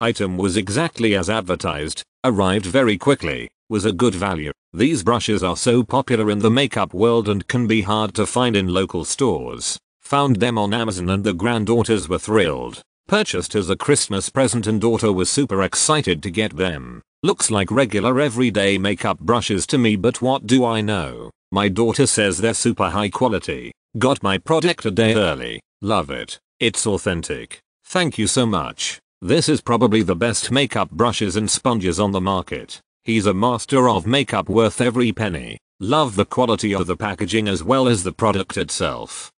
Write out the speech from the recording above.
Item was exactly as advertised, arrived very quickly, was a good value. These brushes are so popular in the makeup world and can be hard to find in local stores. Found them on Amazon and the granddaughters were thrilled. Purchased as a Christmas present and daughter was super excited to get them. Looks like regular everyday makeup brushes to me but what do I know. My daughter says they're super high quality. Got my product a day early. Love it. It's authentic. Thank you so much. This is probably the best makeup brushes and sponges on the market. He's a master of makeup worth every penny. Love the quality of the packaging as well as the product itself.